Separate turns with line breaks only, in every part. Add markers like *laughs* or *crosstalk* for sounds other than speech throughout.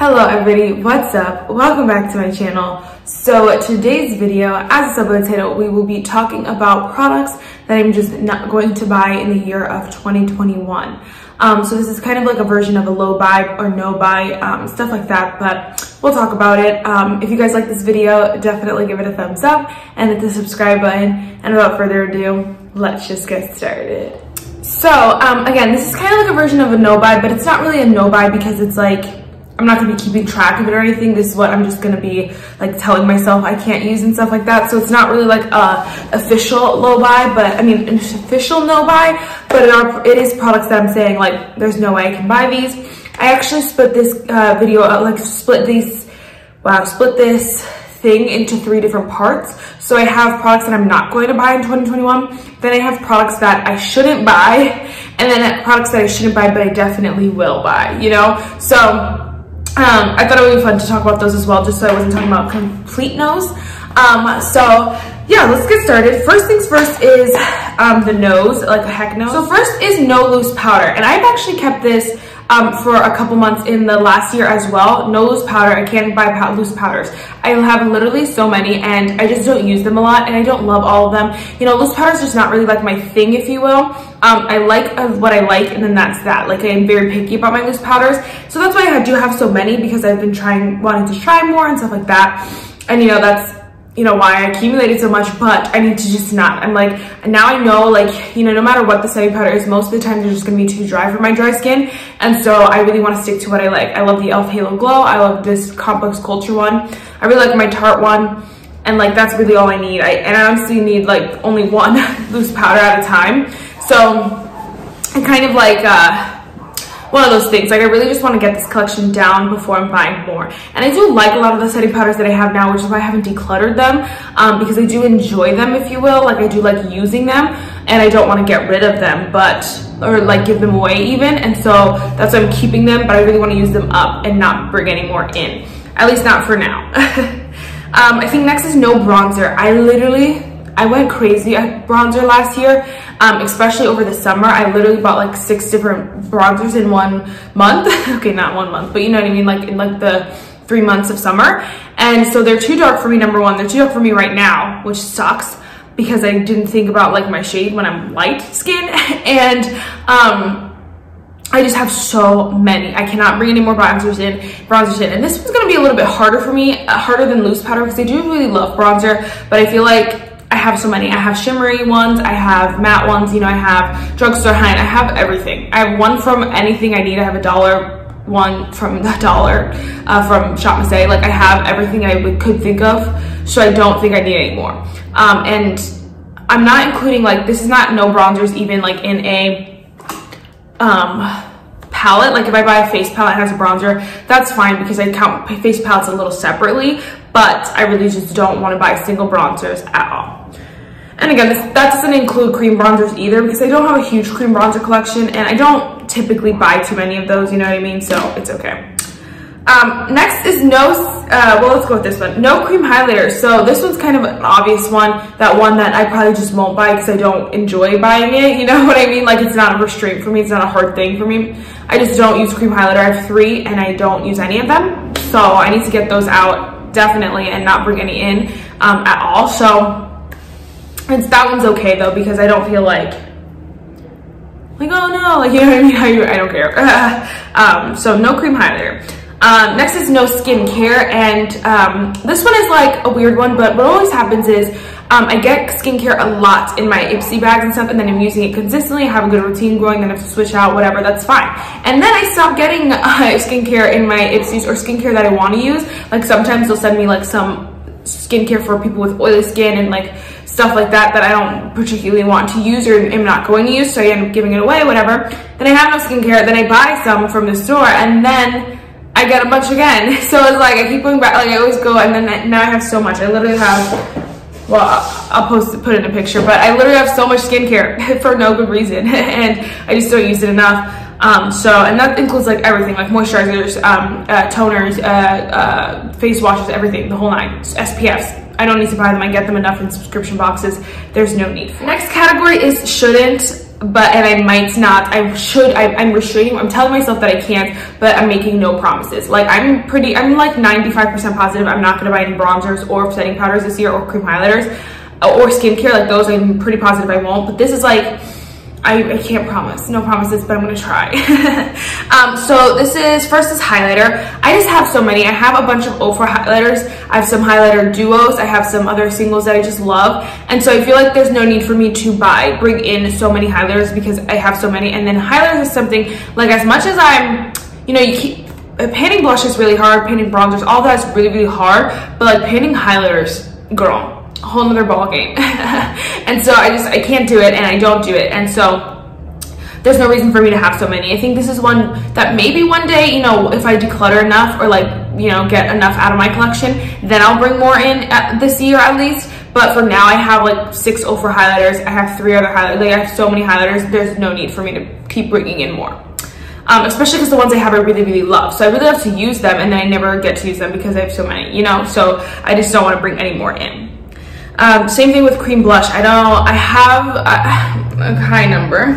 Hello everybody, what's up? Welcome back to my channel. So today's video, as a subtitle title, we will be talking about products that I'm just not going to buy in the year of 2021. Um, so this is kind of like a version of a low buy or no buy, um, stuff like that, but we'll talk about it. Um, if you guys like this video, definitely give it a thumbs up and hit the subscribe button. And without further ado, let's just get started. So um, again, this is kind of like a version of a no buy, but it's not really a no buy because it's like I'm not gonna be keeping track of it or anything. This is what I'm just gonna be like telling myself I can't use and stuff like that. So it's not really like a official low buy, but I mean an official no buy, but it, are, it is products that I'm saying like there's no way I can buy these. I actually split this uh, video, like split these, wow, split this thing into three different parts. So I have products that I'm not going to buy in 2021. Then I have products that I shouldn't buy. And then products that I shouldn't buy, but I definitely will buy, you know? So um, I thought it would be fun to talk about those as well, just so I wasn't talking about complete nose. Um, so yeah, let's get started. First things first is um, the nose, like a heck no. So first is no loose powder, and I've actually kept this um, for a couple months in the last year as well. No loose powder, I can't buy pow loose powders. I have literally so many and I just don't use them a lot and I don't love all of them. You know, loose powder is just not really like my thing, if you will. Um, I like uh, what I like and then that's that. Like I am very picky about my loose powders. So that's why I do have so many because I've been trying, wanting to try more and stuff like that. And you know, that's you know, why I accumulated so much, but I need to just not. I'm like, now I know, like, you know, no matter what the setting powder is, most of the time they're just gonna be too dry for my dry skin. And so I really wanna stick to what I like. I love the e.l.f. Halo Glow. I love this Complex Culture one. I really like my Tarte one. And like, that's really all I need. I, and I honestly need like only one *laughs* loose powder at a time. So I kind of like, uh, one of those things. Like I really just want to get this collection down before I'm buying more. And I do like a lot of the setting powders that I have now, which is why I haven't decluttered them um, because I do enjoy them, if you will. Like I do like using them and I don't want to get rid of them, but, or like give them away even. And so that's why I'm keeping them, but I really want to use them up and not bring any more in. At least not for now. *laughs* um, I think next is no bronzer. I literally I went crazy at bronzer last year, um, especially over the summer. I literally bought like six different bronzers in one month. *laughs* okay, not one month, but you know what I mean? Like in like the three months of summer. And so they're too dark for me, number one. They're too dark for me right now, which sucks because I didn't think about like my shade when I'm light skin. *laughs* and um, I just have so many. I cannot bring any more bronzers in, bronzers in. And this one's gonna be a little bit harder for me, uh, harder than loose powder because I do really love bronzer, but I feel like have so many. I have shimmery ones, I have matte ones, you know, I have drugstore high, I have everything. I have one from anything I need. I have a dollar one from *laughs* the dollar uh, from Shop Like I have everything I would, could think of, so I don't think I need any more. Um, and I'm not including like, this is not no bronzers even like in a um, palette. Like if I buy a face palette that has a bronzer, that's fine because I count face palettes a little separately, but I really just don't want to buy single bronzers at all. And again, this, that doesn't include cream bronzers either because I don't have a huge cream bronzer collection and I don't typically buy too many of those, you know what I mean? So it's okay. Um, next is no, uh, well, let's go with this one. No cream highlighter. So this one's kind of an obvious one, that one that I probably just won't buy because I don't enjoy buying it. You *laughs* know what I mean? Like it's not a restraint for me. It's not a hard thing for me. I just don't use cream highlighter. I have three and I don't use any of them. So I need to get those out definitely and not bring any in um, at all. So it's that one's okay though because I don't feel like like oh no like *laughs* you know what I mean? I, don't care. *laughs* Um, so no cream highlighter. Um, next is no skincare and um, this one is like a weird one but what always happens is um, I get skincare a lot in my Ipsy bags and stuff and then I'm using it consistently I have a good routine going then I have to switch out whatever that's fine. And then I stop getting *laughs* uh, skincare in my Ipsies or skincare that I want to use. Like sometimes they'll send me like some skincare for people with oily skin and like stuff like that that I don't particularly want to use or am not going to use, so I end up giving it away, whatever. Then I have no skincare, then I buy some from the store, and then I get a bunch again. *laughs* So it's like, I keep going back, like I always go, and then now I have so much. I literally have, well, I'll post, put in a picture, but I literally have so much skincare *laughs* for no good reason, *laughs* and I just don't use it enough. Um, so, and that includes like everything, like moisturizers, um, uh, toners, uh, uh, face washes, everything, the whole nine, SPFs. I don't need to buy them. I get them enough in subscription boxes. There's no need for Next category is shouldn't. but and I might not. I should. I, am restraining. I'm telling myself that I can't, but I'm making no promises. Like I'm pretty. I'm like 95% positive. I'm not gonna buy any bronzers or setting powders this year or cream highlighters or skincare. Like those, I'm pretty positive I won't. But this is like I, I, can't promise, no promises, but I'm gonna try. *laughs* um, so this is, first is highlighter. I just have so many. I have a bunch of Ofra highlighters. I have some highlighter duos. I have some other singles that I just love. And so I feel like there's no need for me to buy, bring in so many highlighters because I have so many. And then highlighters is something, like as much as I'm, you know, you keep, uh, painting blush is really hard, painting bronzers, all that's really, really hard. But like painting highlighters, girl, a whole nother ball game. *laughs* and so I just, I can't do it and I don't do it. And so there's no reason for me to have so many. I think this is one that maybe one day, you know, if I declutter enough or like, you know, get enough out of my collection, then I'll bring more in this year at least. But for now, I have like six Ofra highlighters. I have three other highlighters. Like I have so many highlighters. There's no need for me to keep bringing in more. Um, especially because the ones I have I really, really love. So I really love to use them and then I never get to use them because I have so many, you know? So I just don't want to bring any more in. Um, same thing with cream blush. I don't, I have a, a high number.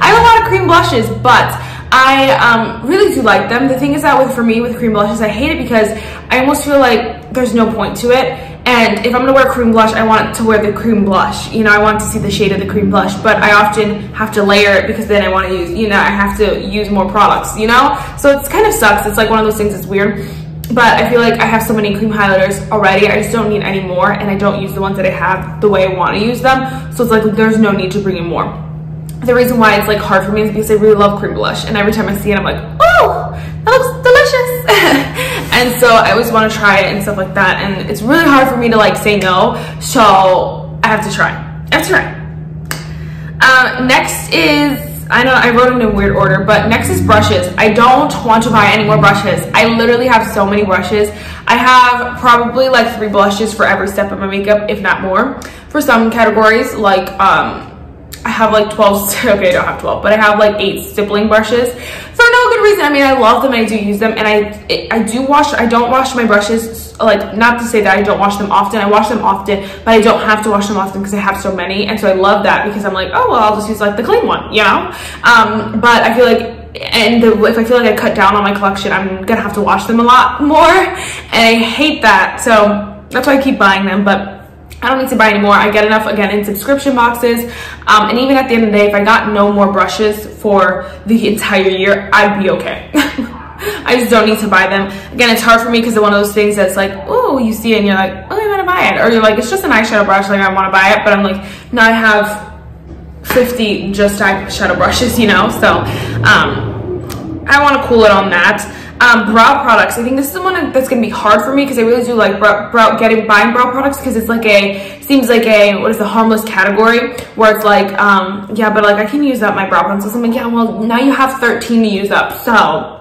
I have a lot of cream blushes, but I um, really do like them. The thing is that with for me with cream blushes, I hate it because I almost feel like there's no point to it. And if I'm gonna wear cream blush, I want to wear the cream blush. You know, I want to see the shade of the cream blush, but I often have to layer it because then I wanna use, you know, I have to use more products, you know? So it's kind of sucks. It's like one of those things that's weird but I feel like I have so many cream highlighters already. I just don't need any more and I don't use the ones that I have the way I want to use them. So it's like there's no need to bring in more. The reason why it's like hard for me is because I really love cream blush and every time I see it I'm like, oh, that looks delicious. *laughs* and so I always want to try it and stuff like that and it's really hard for me to like say no. So I have to try. I have to try. Uh, next is I know I wrote them in a weird order, but next is brushes. I don't want to buy any more brushes. I literally have so many brushes. I have probably like three brushes for every step of my makeup, if not more. For some categories, like um, I have like 12, *laughs* okay, I don't have 12, but I have like eight stippling brushes for no good reason. I mean, I love them, I do use them, and I I do wash, I don't wash my brushes, like, not to say that I don't wash them often, I wash them often, but I don't have to wash them often because I have so many, and so I love that because I'm like, oh, well, I'll just use like the clean one, you know? Um, but I feel like and the, if I feel like I cut down on my collection, I'm gonna have to wash them a lot *laughs* more, and I hate that, so that's why I keep buying them, but I don't need to buy anymore. I get enough, again, in subscription boxes. Um, and even at the end of the day, if I got no more brushes for the entire year, I'd be okay. *laughs* I just don't need to buy them. Again, it's hard for me because it's one of those things that's like, oh, you see it and you're like, oh, I want to buy it. Or you're like, it's just an eyeshadow brush, like I want to buy it. But I'm like, no, I have 50 just eyeshadow brushes, *laughs* you know? So um, I want to cool it on that. Um, brow products. I think this is the one that's gonna be hard for me because I really do like brow, brow getting buying brow products because it's like a seems like a what is the harmless category where it's like um yeah but like I can use up my brow pencils. I'm like yeah well now you have 13 to use up so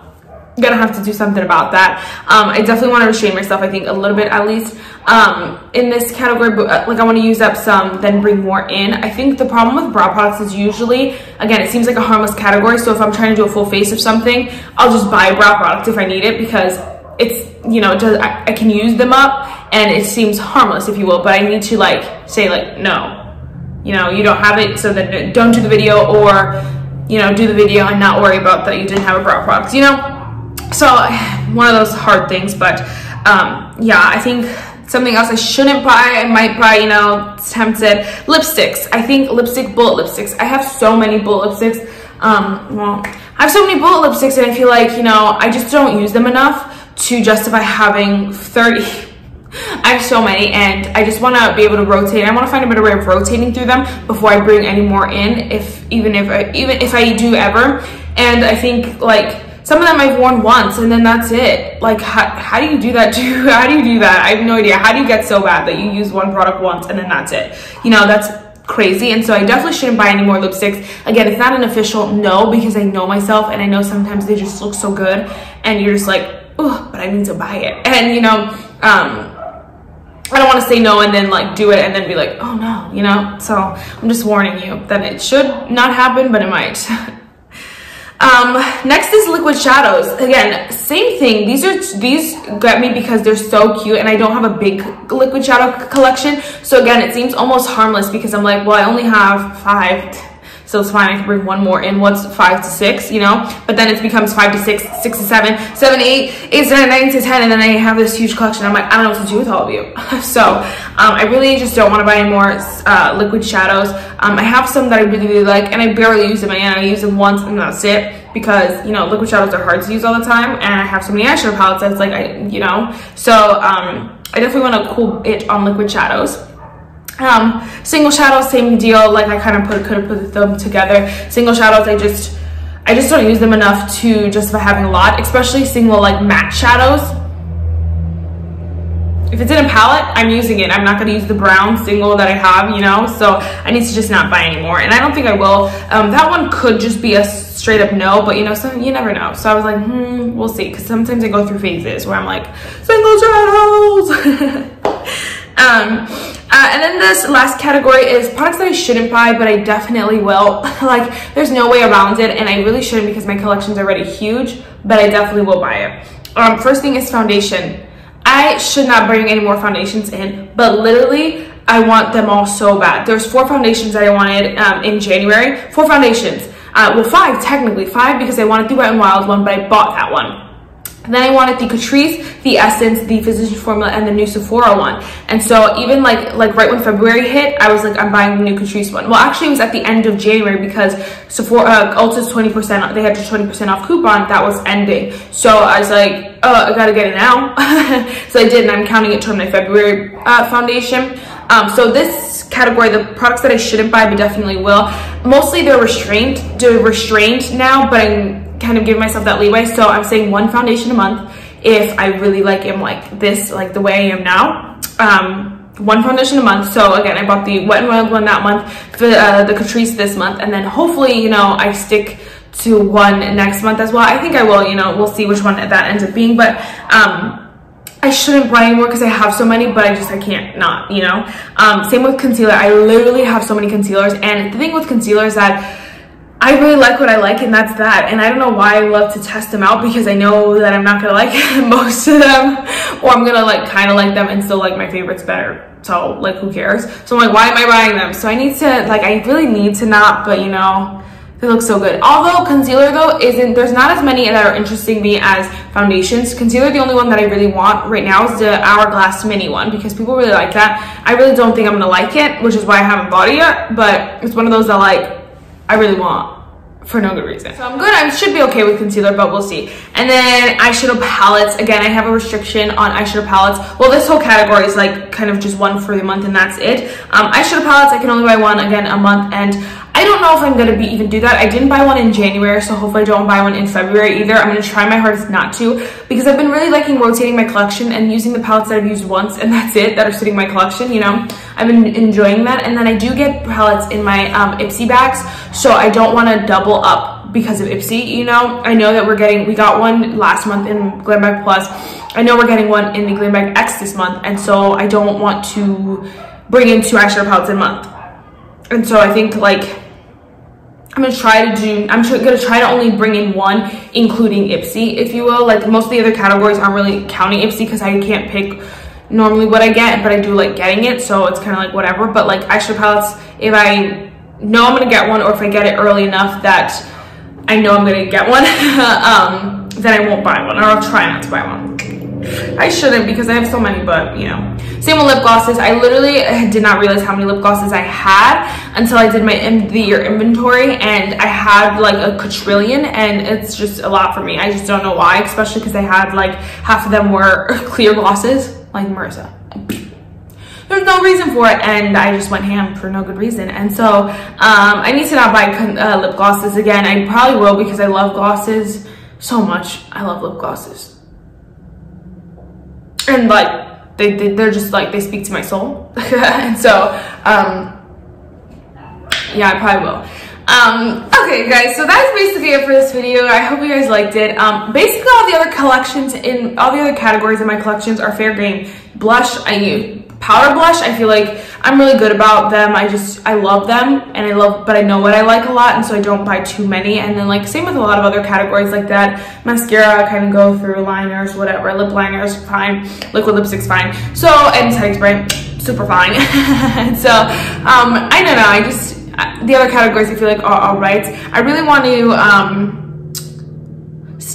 gonna have to do something about that. Um i definitely want to restrain myself i think a little bit at least. Um in this category but uh, like i want to use up some then bring more in. I think the problem with brow products is usually again it seems like a harmless category so if i'm trying to do a full face of something i'll just buy a brow product if i need it because it's you know it does I, I can use them up and it seems harmless if you will but i need to like say like no. You know you don't have it so then don't do the video or you know do the video and not worry about that you didn't have a brow product you know so one of those hard things but um, yeah i think something else i shouldn't buy i might buy you know tempted lipsticks i think lipstick bullet lipsticks i have so many bullet lipsticks um, well i have so many bullet lipsticks and i feel like you know i just don't use them enough to justify having 30 *laughs* I have so many and I just want to be able to rotate. I want to find a better way of rotating through them before I bring any more in if even if I even if I do ever. And I think like some of them I've worn once and then that's it. Like, how, how do you do that *laughs* too? How do you do that? I have no idea. How do you get so bad that you use one product once and then that's it? You know, that's crazy. And so I definitely shouldn't buy any more lipsticks. Again, it's not an official no because I know myself and I know sometimes they just look so good and you're just like, oh, but I need to buy it. *laughs* And you know, um, I don't want to say no and then like do it and then be like, oh no, you know? So I'm just warning you that it should not happen, but it might. *laughs* Um, next is liquid shadows. Again, same thing. These are these get me because they're so cute and I don't have a big liquid shadow collection. So again, it seems almost harmless because I'm like, well, I only have five, so it's fine. I can bring one more in. What's five to six, you know? But then it becomes five to six, six to seven, seven to eight, eight to nine, nine to ten, and then I have this huge collection. I'm like, I don't know what to do with all of you. *laughs* so um, I really just don't want to buy any more uh, liquid shadows. Um, I have some that I really, really like, and I barely use them. And I use them once, and that's it because you know liquid shadows are hard to use all the time and I have so many eyeshadow palettes that's like I you know so um I definitely want to cool it on liquid shadows um single shadows same deal like I kind of put could have put them together single shadows I just I just don't use them enough to justify having a lot especially single like matte shadows if it's in a palette, I'm using it. I'm not gonna use the brown single that I have, you know? So I need to just not buy anymore. And I don't think I will. Um, that one could just be a straight up no, but you know, some, you never know. So I was like, hmm, we'll see. Cause sometimes I go through phases where I'm like, single shadows. *laughs* um, uh, and then this last category is products that I shouldn't buy, but I definitely will. *laughs* like, there's no way around it, and I really shouldn't because my collection's already huge, but I definitely will buy it. Um, first thing is foundation. I should not bring any more foundations in, but literally, I want them all so bad. There's four foundations that I wanted um, in January. Four foundations. Uh, well, five, technically. Five because I wanted the Wet n Wild one, but I bought that one. Then I wanted the Catrice, the Essence, the Physicians Formula, and the new Sephora one. And so even like like right when February hit, I was like, I'm buying the new Catrice one. Well, actually, it was at the end of January because Sephora uh, Ulta's 20%, they had a 20% off coupon that was ending. So I was like, oh, I gotta get it now. *laughs* so I did, and I'm counting it toward my February uh, foundation. Um, so this category, the products that I shouldn't buy but definitely will, mostly they're restrained. They're restrained now, but I'm kind of give myself that leeway. So I'm saying one foundation a month if I really like am like this, like the way I am now. Um, one foundation a month. So again, I bought the Wet n Wild one that month, the, uh, the Catrice this month, and then hopefully, you know, I stick to one next month as well. I think I will, you know, we'll see which one that ends up being, but um, I shouldn't buy anymore because I have so many, but I just, I can't not, you know? Um, same with concealer. I literally have so many concealers, and the thing with concealer is that I really like what I like and that's that. And I don't know why I love to test them out because I know that I'm not gonna like *laughs* most of them or I'm gonna like kind of like them and still like my favorites better. So like who cares? So I'm like, why am I buying them? So I need to like, I really need to not, but you know, they look so good. Although concealer though isn't, there's not as many that are interesting me as foundations. Concealer, the only one that I really want right now is the Hourglass Mini one because people really like that. I really don't think I'm gonna like it, which is why I haven't bought it yet, but it's one of those that like, I really want for no good reason. So I'm good. I should be okay with concealer, but we'll see. And then eyeshadow palettes. Again, I have a restriction on eyeshadow palettes. Well, this whole category is like kind of just one for the month and that's it. Um, eyeshadow palettes, I can only buy one again a month. And I don't know if I'm gonna be even do that. I didn't buy one in January, so hopefully I don't buy one in February either. I'm gonna try my hardest not to because I've been really liking rotating my collection and using the palettes that I've used once and *laughs* that's it, that are sitting in my collection, you know. I've been enjoying that. And then I do get palettes in my um, Ipsy bags, so I don't wanna double up because of Ipsy, you know. I know that we're getting, we got one last month in Glam Bag Plus. I know we're getting one in the Glam Bag X this month, and so I don't want to bring in two eyeshadow palettes a month. And so I think like I'm gonna try to do, I'm gonna try to only bring in one, including Ipsy, if you will. Like most of the other categories aren't really counting Ipsy because I can't pick normally what I get, but I do like getting it, so it's kind of like whatever. But like eyeshadow palettes, if I know I'm gonna get one or if I get it early enough that I know I'm gonna get one, *laughs* um, then I won't buy one or I'll try not to buy one. I shouldn't because I have so many, but you know. Same with lip glosses. I literally *laughs* did not realize how many lip glosses I had until I did my the year inventory and I had like a quadrillion and it's just a lot for me. I just don't know why, especially because I had like half of them were *laughs* clear glosses like Marissa. There's no reason for it and I just went ham for no good reason. And so um, I need to not buy uh, lip glosses again. I probably will because I love glosses so much. I love lip glosses and like they, they they're just like they speak to my soul. *laughs* And so um yeah i probably will. Um okay guys so that's basically it for this video. I hope you guys liked it. Um basically all the other collections in all the other categories in my collections are fair game. Blush i use powder blush i feel like i'm really good about them. I just i love them and i love but i know what i like a lot and so i don't buy too many. And then like same with a lot of other categories like that. Mascara kind of go through liners whatever. Lip liners fine. Liquid lipstick's fine. So and setting spray super fine. *laughs* So um i don't know. I just the other categories I feel like are all right. I really want to um,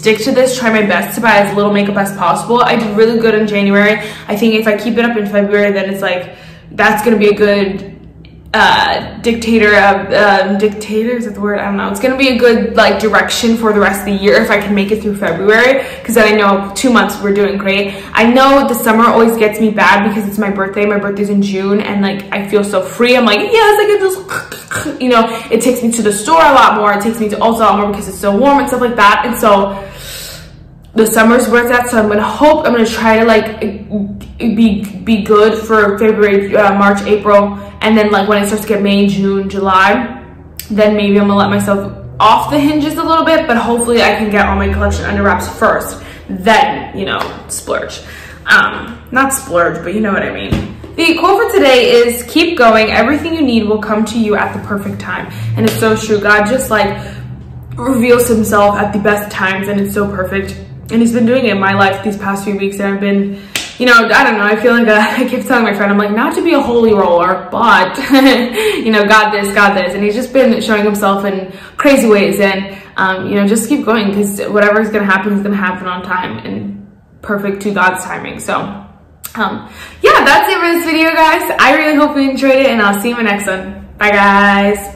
stick to this, try my best to buy as little makeup as possible. I did really good in January. I think if I keep it up in February, then it's like, that's gonna be a good uh, dictator of um, dictator is that the word? I don't know. It's gonna be a good like direction for the rest of the year if I can make it through February because then I know two months we're doing great. I know the summer always gets me bad because it's my birthday. My birthday's in June and like I feel so free. I'm like yes, I can just *laughs* you know. It takes me to the store a lot more. It takes me to Ulta a lot more because it's so warm and stuff like that. And so the summer's worth that so i'm gonna hope i'm gonna try to like be be good for february uh, march april and then like when it starts to get may june july then maybe i'm gonna let myself off the hinges a little bit but hopefully i can get all my collection under wraps first then you know splurge. Um not splurge but you know what i mean. The quote for today is keep going everything you need will come to you at the perfect time. And it's so true. God just like reveals himself at the best times and it's so perfect and he's been doing it in my life these past few weeks and I've been you know, I don't know, I feel like a, *laughs* I keep telling my friend, I'm like, not to be a holy roller, but, *laughs* you know, got this, got this. And he's just been showing himself in crazy ways. And, um, you know, just keep going because whatever is going to happen is going to happen on time and perfect to God's timing. So, um, yeah, that's it for this video, guys. I really hope you enjoyed it and I'll see you in my next one. Bye, guys.